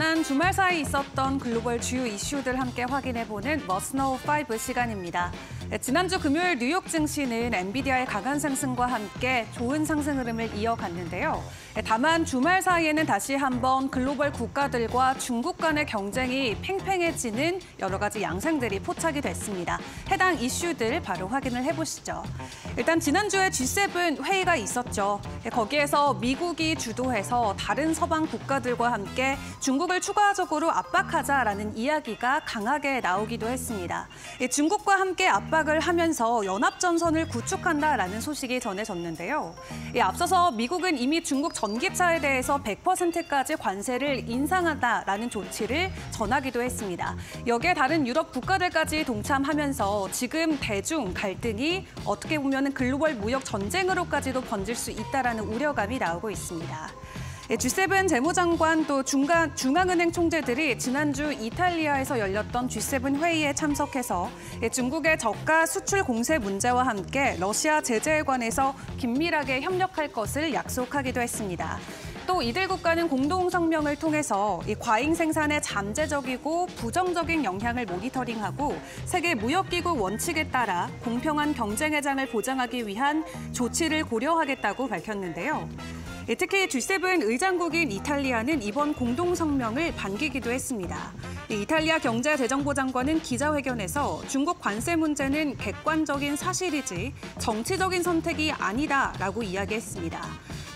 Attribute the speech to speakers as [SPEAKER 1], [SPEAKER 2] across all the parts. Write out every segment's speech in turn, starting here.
[SPEAKER 1] 지난 주말 사이 있었던 글로벌 주요 이슈들 함께 확인해보는 머스노우 5 시간입니다. 네, 지난주 금요일 뉴욕 증시는 엔비디아의 강한 상승과 함께 좋은 상승 흐름을 이어갔는데요. 네, 다만 주말 사이에는 다시 한번 글로벌 국가들과 중국 간의 경쟁이 팽팽해지는 여러 가지 양상들이 포착이 됐습니다. 해당 이슈들 바로 확인을 해보시죠. 일단 지난주에 G7 회의가 있었죠. 네, 거기에서 미국이 주도해서 다른 서방 국가들과 함께 중국을 추가적으로 압박하자라는 이야기가 강하게 나오기도 했습니다. 중국과 함께 압박 협약을 하면서 연합전선을 구축한다라는 소식이 전해졌는데요. 예, 앞서서 미국은 이미 중국 전기차에 대해서 100%까지 관세를 인상한다라는 조치를 전하기도 했습니다. 여기에 다른 유럽 국가들까지 동참하면서 지금 대중 갈등이 어떻게 보면 글로벌 무역 전쟁으로까지도 번질 수 있다라는 우려감이 나오고 있습니다. G7 재무장관 또 중간, 중앙은행 총재들이 지난주 이탈리아에서 열렸던 G7 회의에 참석해서 중국의 저가 수출 공세 문제와 함께 러시아 제재에 관해서 긴밀하게 협력할 것을 약속하기도 했습니다. 또 이들 국가는 공동 성명을 통해서 이 과잉 생산의 잠재적이고 부정적인 영향을 모니터링하고 세계 무역기구 원칙에 따라 공평한 경쟁 회장을 보장하기 위한 조치를 고려하겠다고 밝혔는데요. 예, 특히 G7 의장국인 이탈리아는 이번 공동 성명을 반기기도 했습니다. 이탈리아 경제재정부 장관은 기자회견에서 중국 관세 문제는 객관적인 사실이지 정치적인 선택이 아니다라고 이야기했습니다.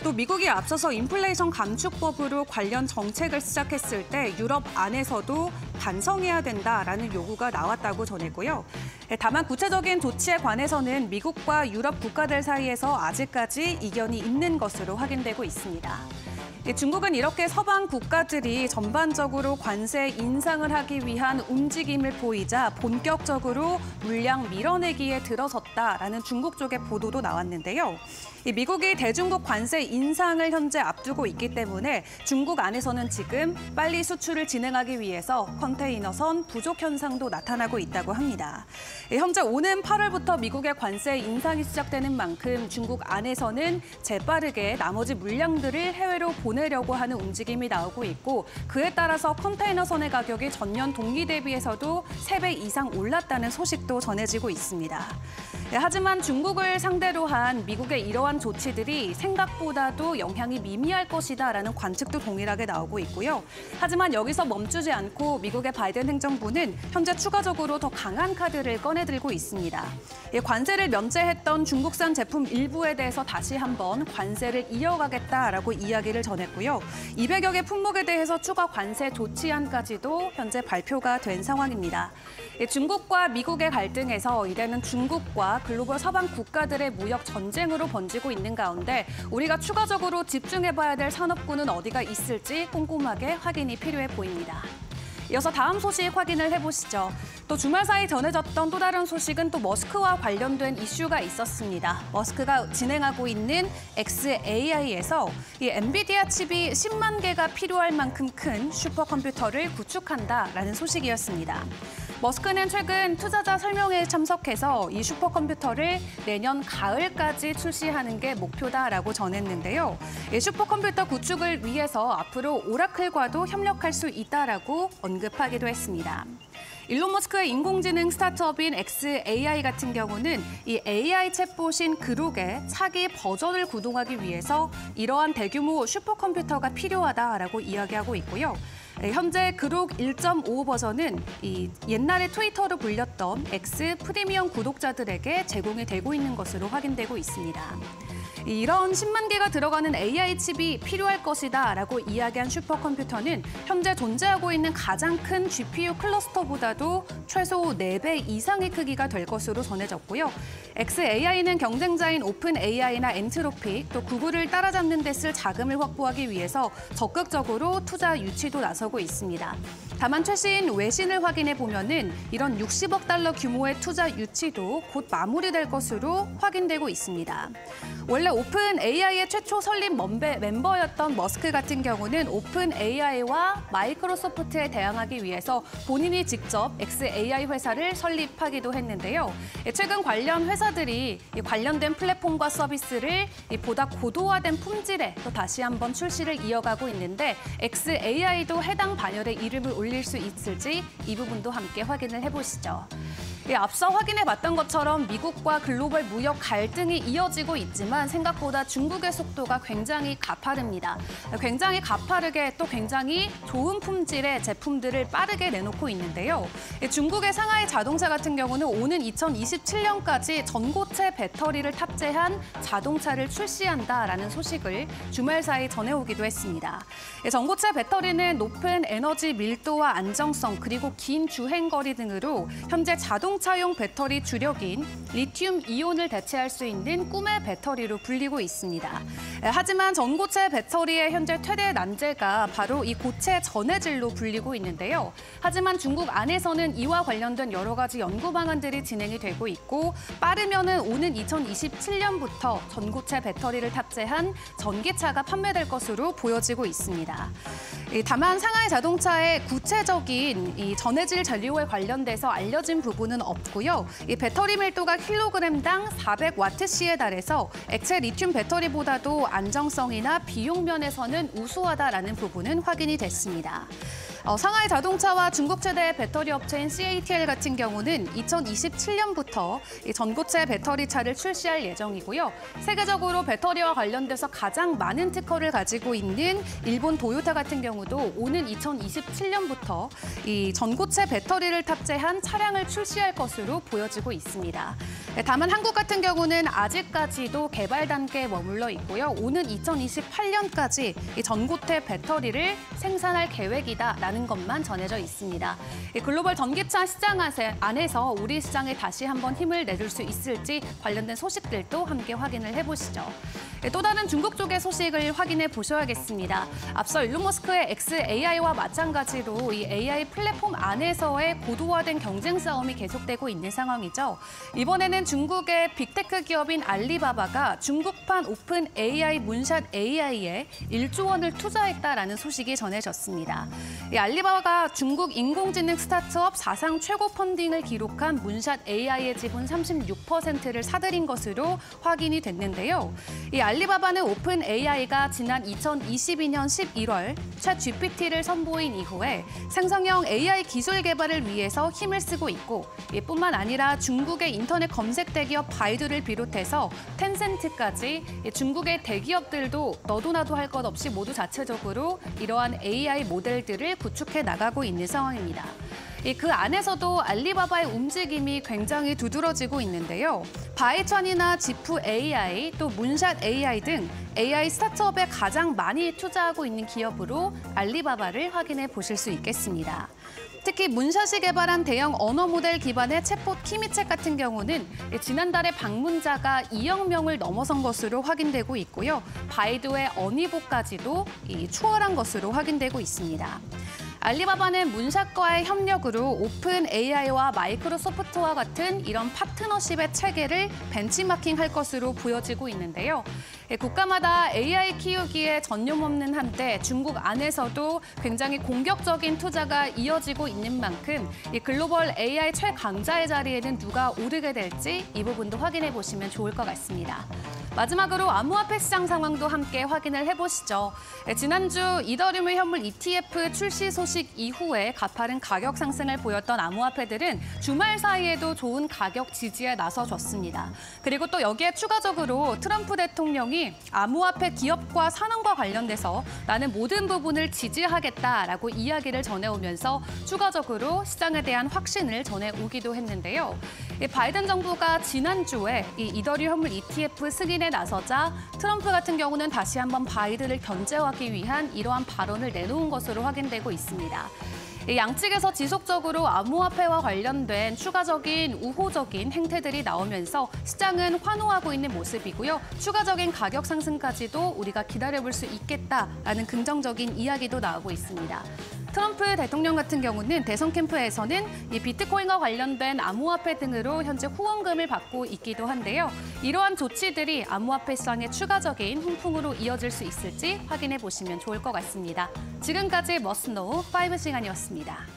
[SPEAKER 1] 또 미국이 앞서서 인플레이션 감축법으로 관련 정책을 시작했을 때 유럽 안에서도 반성해야 된다라는 요구가 나왔다고 전했고요. 예, 다만 구체적인 조치에 관해서는 미국과 유럽 국가들 사이에서 아직까지 이견이 있는 것으로 확인되고 있습니다. 예, 중국은 이렇게 서방 국가들이 전반적으로 관세 인상을 하기 위한 움직임을 보이자 본격적으로 물량 밀어내기에 들어섰다라는 중국 쪽의 보도도 나왔는데요. 미국이 대중국 관세 인상을 현재 앞두고 있기 때문에 중국 안에서는 지금 빨리 수출을 진행하기 위해서 컨테이너선 부족 현상도 나타나고 있다고 합니다. 현재 오는 8월부터 미국의 관세 인상이 시작되는 만큼 중국 안에서는 재빠르게 나머지 물량들을 해외로 보내 려고 하는 움직임이 나오고 있고 그에 따라서 컨테이너선의 가격이 전년 동기 대비해서도 3배 이상 올랐다는 소식도 전해지고 있습니다. 하지만 중국을 상대로 한 미국의 이러한 조치들이 생각보다도 영향이 미미할 것이다라는 관측도 동일하게 나오고 있고요. 하지만 여기서 멈추지 않고 미국의 바이든 행정부는 현재 추가적으로 더 강한 카드를 꺼내들고 있습니다. 관세를 면제했던 중국산 제품 일부에 대해서 다시 한번 관세를 이어가겠다라고 이야기를 전 했고요. 200여 개 품목에 대해서 추가 관세 조치안까지도 현재 발표가 된 상황입니다. 중국과 미국의 갈등에서 이제는 중국과 글로벌 서방 국가들의 무역 전쟁으로 번지고 있는 가운데 우리가 추가적으로 집중해봐야 될 산업군은 어디가 있을지 꼼꼼하게 확인이 필요해 보입니다. 이어서 다음 소식 확인을 해보시죠. 또 주말 사이 전해졌던 또 다른 소식은 또 머스크와 관련된 이슈가 있었습니다. 머스크가 진행하고 있는 XAI에서 이 엔비디아 칩이 10만 개가 필요할 만큼 큰 슈퍼컴퓨터를 구축한다라는 소식이었습니다. 머스크는 최근 투자자 설명회에 참석해서 이 슈퍼컴퓨터를 내년 가을까지 출시하는 게 목표다라고 전했는데요. 이 슈퍼컴퓨터 구축을 위해서 앞으로 오라클과도 협력할 수 있다라고 언급하기도 했습니다. 일론 머스크의 인공지능 스타트업인 XAI 같은 경우는 이 AI 챗봇인 그룩의 차기 버전을 구동하기 위해서 이러한 대규모 슈퍼컴퓨터가 필요하다라고 이야기하고 있고요. 네, 현재 Grok 1.5 버전은 이 옛날에 트위터로 불렸던 X 프리미엄 구독자들에게 제공이 되고 있는 것으로 확인되고 있습니다. 이런 10만 개가 들어가는 AI 칩이 필요할 것이다 라고 이야기한 슈퍼컴퓨터는 현재 존재하고 있는 가장 큰 GPU cluster보다도 최소 4배 이상의 크기가 될 것으로 전해졌고요. XAI는 경쟁자인 OpenAI나 Anthropic, 또 구글을 따라잡는 데 쓸 자금을 확보하기 위해서 적극적으로 투자 유치도 나서고 있습니다. 다만 최신 외신을 확인해 보면은 이런 60억 달러 규모의 투자 유치도 곧 마무리될 것으로 확인되고 있습니다. 원래 OpenAI의 최초 설립 멤버, 멤버였던 머스크 같은 경우는 OpenAI와 마이크로소프트에 대항하기 위해서 본인이 직접 XAI 회사를 설립하기도 했는데요. 예, 최근 관련 회사들이 이 관련된 플랫폼과 서비스를 이 보다 고도화된 품질에 또 다시 한번 출시를 이어가고 있는데 XAI도 해당 반열에 이름을 올릴 수 있을지 이 부분도 함께 확인을 해보시죠. 예, 앞서 확인해 봤던 것처럼 미국과 글로벌 무역 갈등이 이어지고 있지만 생각보다 중국의 속도가 굉장히 가파릅니다. 굉장히 가파르게 또 굉장히 좋은 품질의 제품들을 빠르게 내놓고 있는데요. 예, 중국의 상하이 자동차 같은 경우는 오는 2027년까지 전고체 배터리를 탑재한 자동차를 출시한다라는 소식을 주말 사이 전해오기도 했습니다. 예, 전고체 배터리는 높은 에너지 밀도와 안정성 그리고 긴 주행 거리 등으로 현재 자동 자동차용 배터리 주력인 리튬 이온을 대체할 수 있는 꿈의 배터리로 불리고 있습니다. 하지만 전고체 배터리의 현재 최대 난제가 바로 이 고체 전해질로 불리고 있는데요. 하지만 중국 안에서는 이와 관련된 여러 가지 연구 방안들이 진행이 되고 있고 빠르면은 오는 2027년부터 전고체 배터리를 탑재한 전기차가 판매될 것으로 보여지고 있습니다. 다만 상하이 자동차의 구체적인 이 전해질 잔류에 관련돼서 알려진 부분은 없고요. 이 배터리 밀도가 킬로그램당 400와트시에 달해서 액체 리튬 배터리보다도 안정성이나 비용 면에서는 우수하다라는 부분은 확인이 됐습니다. 어, 상하이 자동차와 중국 최대 배터리 업체인 CATL 같은 경우는 2027년부터 이 전고체 배터리 차를 출시할 예정이고요. 세계적으로 배터리와 관련돼서 가장 많은 특허를 가지고 있는 일본 도요타 같은 경우도 오는 2027년부터 이 전고체 배터리를 탑재한 차량을 출시할 것으로 보여지고 있습니다. 네, 다만 한국 같은 경우는 아직까지도 개발 단계에 머물러 있고요. 오는 2028년까지 이 전고체 배터리를 생산할 계획이다라는 않은 것만 전해져 있습니다. 글로벌 전기차 시장 안에서 우리 시장에 다시 한번 힘을 내줄 수 있을지 관련된 소식들도 함께 확인을 해보시죠. 또 다른 중국 쪽의 소식을 확인해 보셔야겠습니다. 앞서 일론 머스크의 XAI와 마찬가지로 이 AI 플랫폼 안에서의 고도화된 경쟁 싸움이 계속되고 있는 상황이죠. 이번에는 중국의 빅테크 기업인 알리바바가 중국판 OpenAI Moonshot AI에 1조 원을 투자했다라는 소식이 전해졌습니다. 알리바바가 중국 인공지능 스타트업 사상 최고 펀딩을 기록한 Moonshot AI의 지분 36%를 사들인 것으로 확인이 됐는데요. 이 알리바바는 OpenAI가 지난 2022년 11월 ChatGPT를 선보인 이후에 생성형 AI 기술 개발을 위해서 힘을 쓰고 있고 이뿐만 아니라 중국의 인터넷 검색 대기업 바이두를 비롯해서 텐센트까지 중국의 대기업들도 너도 나도 할 것 없이 모두 자체적으로 이러한 AI 모델들을 구축 구축해 나가고 있는 상황입니다. 그 안에서도 알리바바의 움직임이 굉장히 두드러지고 있는데요. 바이천이나 지프 AI, 또 문샷 AI 등 AI 스타트업에 가장 많이 투자하고 있는 기업으로 알리바바를 확인해 보실 수 있겠습니다. 특히 문샷이 개발한 대형 언어 모델 기반의 챗봇 키미챗 같은 경우는 지난달에 방문자가 2억 명을 넘어선 것으로 확인되고 있고요. 바이두의 어니보까지도 추월한 것으로 확인되고 있습니다. 알리바바는 문샷과의 협력으로 오픈 AI와 마이크로소프트와 같은 이런 파트너십의 체계를 벤치마킹할 것으로 보여지고 있는데요. 예, 국가마다 AI 키우기에 전념 없는 한때 중국 안에서도 굉장히 공격적인 투자가 이어지고 있는 만큼 이 글로벌 AI 최강자의 자리에는 누가 오르게 될지 이 부분도 확인해 보시면 좋을 것 같습니다. 마지막으로 암호화폐 시장 상황도 함께 확인을 해보시죠. 예, 지난주 이더리움 현물 ETF 출시 소식 이후에 가파른 가격 상승을 보였던 암호화폐들은 주말 사이에도 좋은 가격 지지에 나서줬습니다. 그리고 또 여기에 추가적으로 트럼프 대통령이 암호화폐 기업과 산업과 관련돼서 나는 모든 부분을 지지하겠다라고 이야기를 전해오면서 추가적으로 시장에 대한 확신을 전해오기도 했는데요. 바이든 정부가 지난주에 이 이더리움 현물 ETF 승인에 나서자 트럼프 같은 경우는 다시 한번 바이든을 견제하기 위한 이러한 발언을 내놓은 것으로 확인되고 있습니다. 양측에서 지속적으로 암호화폐와 관련된 추가적인 우호적인 행태들이 나오면서 시장은 환호하고 있는 모습이고요. 추가적인 가격 상승까지도 우리가 기다려볼 수 있겠다라는 긍정적인 이야기도 나오고 있습니다. 트럼프 대통령 같은 경우는 대선 캠프에서는 이 비트코인과 관련된 암호화폐 등으로 현재 후원금을 받고 있기도 한데요. 이러한 조치들이 암호화폐 시장의 추가적인 훈풍으로 이어질 수 있을지 확인해 보시면 좋을 것 같습니다. 지금까지 머스노우 5 시간이었습니다.